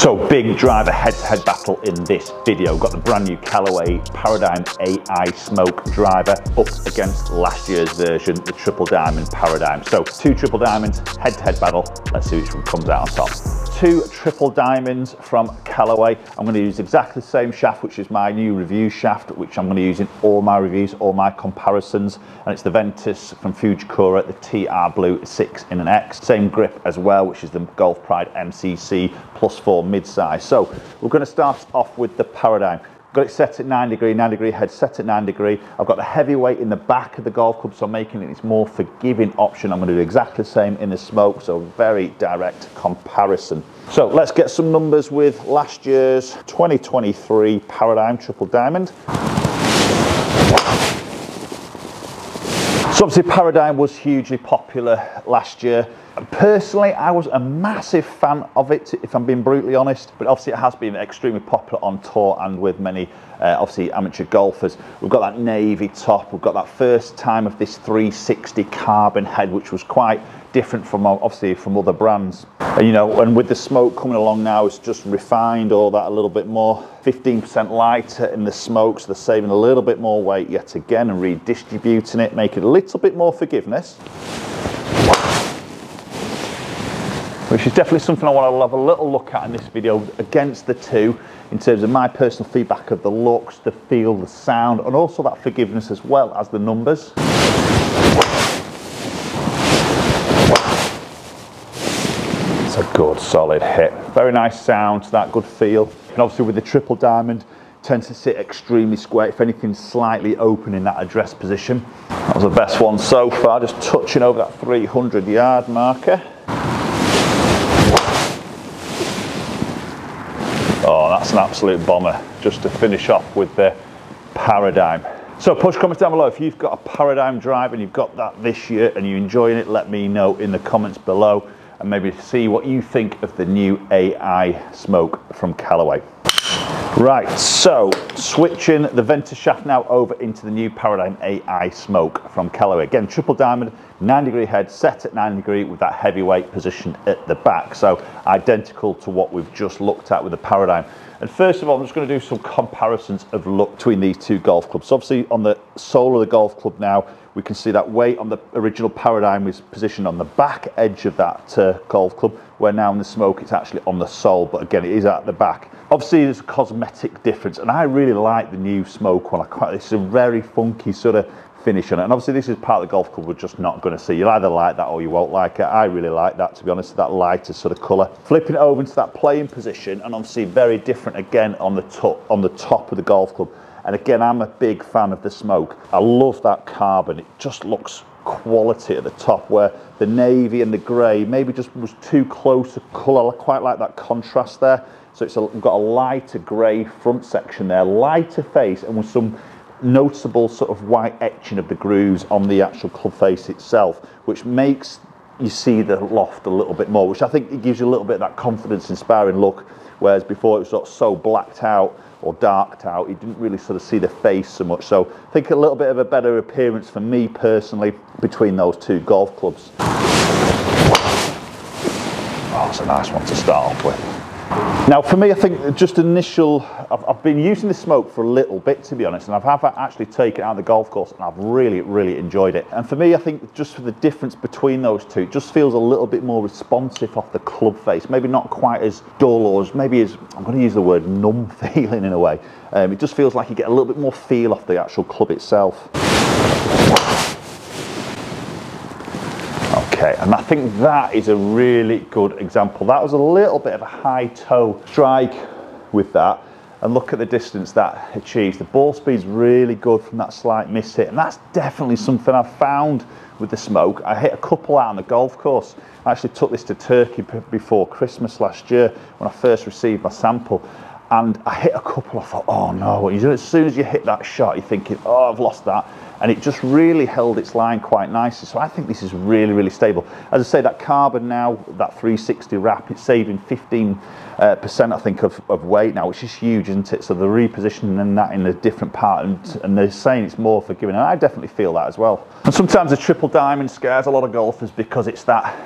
So big driver head-to-head -head battle in this video. Got the brand new Callaway Paradym AI Smoke driver up against last year's version, the Triple Diamond Paradym. So two Triple Diamonds, head-to-head -head battle. Let's see which one comes out on top. Two Triple Diamonds from Callaway. I'm gonna use exactly the same shaft, which is my new review shaft, which I'm gonna use in all my reviews, all my comparisons. And it's the Ventus from Fujikura, the TR Blue 6 in an X. Same grip as well, which is the Golf Pride MCC plus four mid-size. So we're going to start off with the Paradym. Got it set at 9 degree, 9 degree head set at 9 degree. I've got the heavyweight in the back of the golf club, so I'm making it its more forgiving option. I'm going to do exactly the same in the smoke, so very direct comparison. So let's get some numbers with last year's 2023 Paradym Triple Diamond. So obviously Paradym was hugely popular last year. Personally, I was a massive fan of it, if I'm being brutally honest, but obviously it has been extremely popular on tour and with many, uh, obviously, amateur golfers. We've got that navy top, we've got that first time of this 360 carbon head, which was quite different from obviously from other brands. And, you know, and with the smoke coming along now, it's just refined all that a little bit more. 15% lighter in the smoke, so they're saving a little bit more weight yet again and redistributing it, making a little bit more forgiveness which is definitely something I want to have a little look at in this video against the two in terms of my personal feedback of the looks, the feel, the sound, and also that forgiveness as well as the numbers. It's a good solid hit. Very nice sound, to that good feel. And obviously with the triple diamond, tends to sit extremely square, if anything slightly open in that address position. That was the best one so far, just touching over that 300 yard marker. That's an absolute bomber just to finish off with the Paradym. So push comments down below if you've got a Paradym drive and you've got that this year and you're enjoying it, let me know in the comments below and maybe see what you think of the new AI smoke from Callaway. Right, so switching the Ventus shaft now over into the new Paradym AI Smoke from Callaway. Again, triple diamond, 9 degree head, set at 9 degree with that heavyweight positioned at the back. So identical to what we've just looked at with the Paradym. And first of all, I'm just going to do some comparisons of look between these two golf clubs. So obviously on the sole of the golf club now, we can see that weight on the original Paradym is positioned on the back edge of that uh, golf club, where now in the smoke it's actually on the sole, but again it is at the back. Obviously there's a cosmetic difference, and I really like the new smoke one. I quite, it's a very funky sort of finish on it. And obviously this is part of the golf club we're just not going to see. You'll either like that or you won't like it. I really like that, to be honest, that lighter sort of colour. Flipping it over into that playing position, and obviously very different again on the top, on the top of the golf club. And again, I'm a big fan of the smoke. I love that carbon. It just looks quality at the top where the navy and the grey maybe just was too close to colour. I quite like that contrast there. So it's a, got a lighter grey front section there, lighter face and with some noticeable sort of white etching of the grooves on the actual club face itself, which makes you see the loft a little bit more, which I think it gives you a little bit of that confidence inspiring look, whereas before it was sort of so blacked out or darked out, you didn't really sort of see the face so much. So I think a little bit of a better appearance for me personally between those two golf clubs. Oh, it's a nice one to start off with. Now for me, I think just initial, I've, I've, been using the smoke for a little bit to be honest, and I've have actually taken out the golf course and I've really, really enjoyed it. And for me, I think just for the difference between those two, it just feels a little bit more responsive off the club face, maybe not quite as dull or as maybe as, I'm to use the word numb feeling in a way. Um, it just feels like you get a little bit more feel off the actual club itself. Okay, and I think that is a really good example. That was a little bit of a high toe strike with that. And look at the distance that achieves. The ball speed's really good from that slight miss hit. And that's definitely something I've found with the smoke. I hit a couple out on the golf course. I actually took this to Turkey before Christmas last year when I first received my sample. And I hit a couple, I thought, oh no. As soon as you hit that shot, you're thinking, oh, I've lost that and it just really held its line quite nicely. So I think this is really, really stable. As I say, that carbon now, that 360 wrap, it's saving 15 uh, percent, I think, of, of weight now, which is huge, isn't it? So they're repositioning that in a different part, and, and they're saying it's more forgiving, and I definitely feel that as well. And sometimes the triple diamond scares a lot of golfers because it's that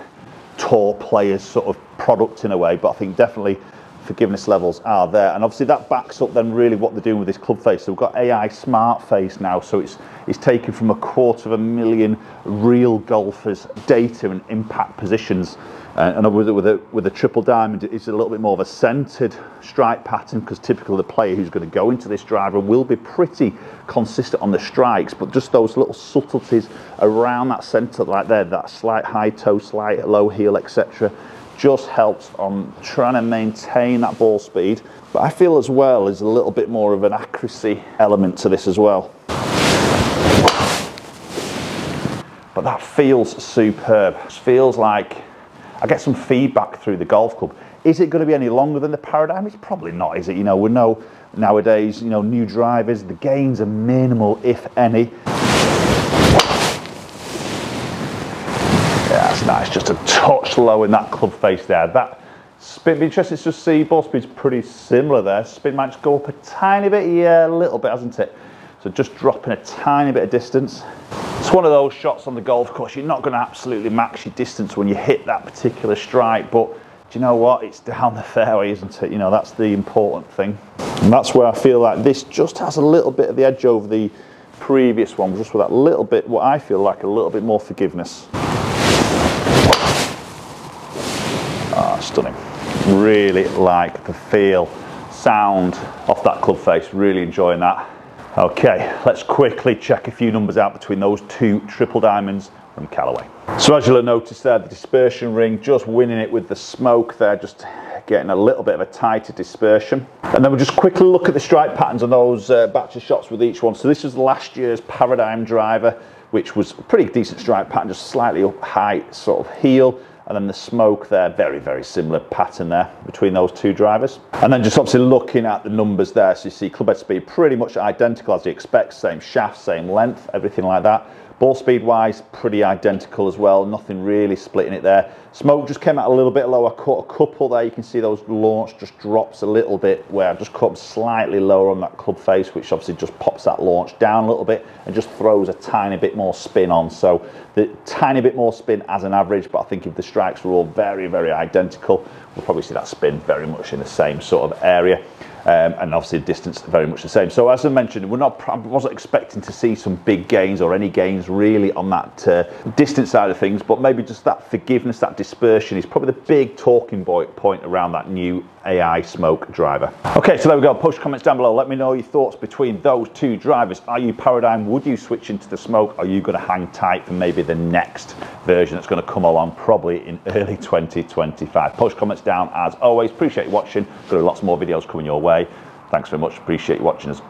tour players sort of product in a way, but I think definitely forgiveness levels are there. And obviously that backs up then really what they're doing with this club face. So we've got AI smart face now. So it's, it's taken from a quarter of a million real golfers data and impact positions uh, and with, with, a, with a triple diamond, it's a little bit more of a centered strike pattern because typically the player who's going to go into this driver will be pretty consistent on the strikes, but just those little subtleties around that center like there, that slight high toe, slight low heel, etc., just helps on trying to maintain that ball speed. But I feel as well is a little bit more of an accuracy element to this as well. But that feels superb. It feels like I get some feedback through the golf club. Is it going to be any longer than the Paradym? It's probably not, is it? You know, we know nowadays, you know, new drivers, the gains are minimal, if any. That's. Just a touch low in that club face there. That spin, be interesting to see ball speed's pretty similar there. Spin might just go up a tiny bit, yeah, a little bit, hasn't it? So just dropping a tiny bit of distance. It's one of those shots on the golf course, you're not going to absolutely max your distance when you hit that particular strike, but do you know what? It's down the fairway, isn't it? You know, that's the important thing. And that's where I feel like this just has a little bit of the edge over the previous one, just with that little bit, what I feel like a little bit more forgiveness. Stunning. Really like the feel, sound off that club face, really enjoying that. Okay, let's quickly check a few numbers out between those two triple diamonds from Callaway. So as you'll have noticed there, the dispersion ring, just winning it with the smoke there, just getting a little bit of a tighter dispersion. And then we'll just quickly look at the strike patterns on those uh, batch of shots with each one. So this is last year's Paradym driver, which was a pretty decent strike pattern, just slightly up high sort of heel and then the smoke there, very, very similar pattern there between those two drivers. And then just obviously looking at the numbers there, so you see club head speed pretty much identical as you expect, same shaft, same length, everything like that. Ball speed wise, pretty identical as well, nothing really splitting it there. Smoke just came out a little bit lower, caught a couple there, you can see those launch just drops a little bit where I just cut slightly lower on that club face, which obviously just pops that launch down a little bit and just throws a tiny bit more spin on. So the tiny bit more spin as an average, but I think if the strikes were all very, very identical, we'll probably see that spin very much in the same sort of area um, and obviously distance very much the same. So as I mentioned, we're not, I wasn't expecting to see some big gains or any gains really on that uh, distance side of things, but maybe just that forgiveness, that dispersion is probably the big talking point around that new AI smoke driver. Okay, so there we go. Post comments down below. Let me know your thoughts between those two drivers. Are you Paradym? Would you switch into the smoke? Are you going to hang tight for maybe the next version that's going to come along probably in early 2025? Post comments down as always. Appreciate you watching. Got lots more videos coming your way. Thanks very much. Appreciate you watching us